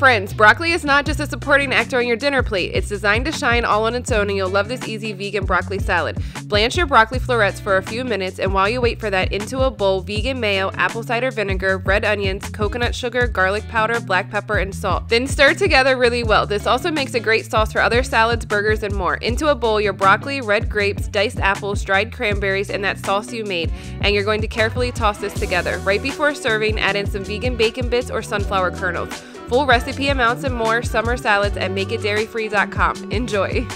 Friends, broccoli is not just a supporting actor on your dinner plate. It's designed to shine all on its own, and you'll love this easy vegan broccoli salad. Blanch your broccoli florets for a few minutes, and while you wait for that, into a bowl, vegan mayo, apple cider vinegar, red onions, coconut sugar, garlic powder, black pepper, and salt. Then stir together really well. This also makes a great sauce for other salads, burgers, and more. Into a bowl, your broccoli, red grapes, diced apples, dried cranberries, and that sauce you made, and you're going to carefully toss this together. Right before serving, add in some vegan bacon bits or sunflower kernels. Full recipe amounts and more summer salads at makeitdairyfree.com. Enjoy!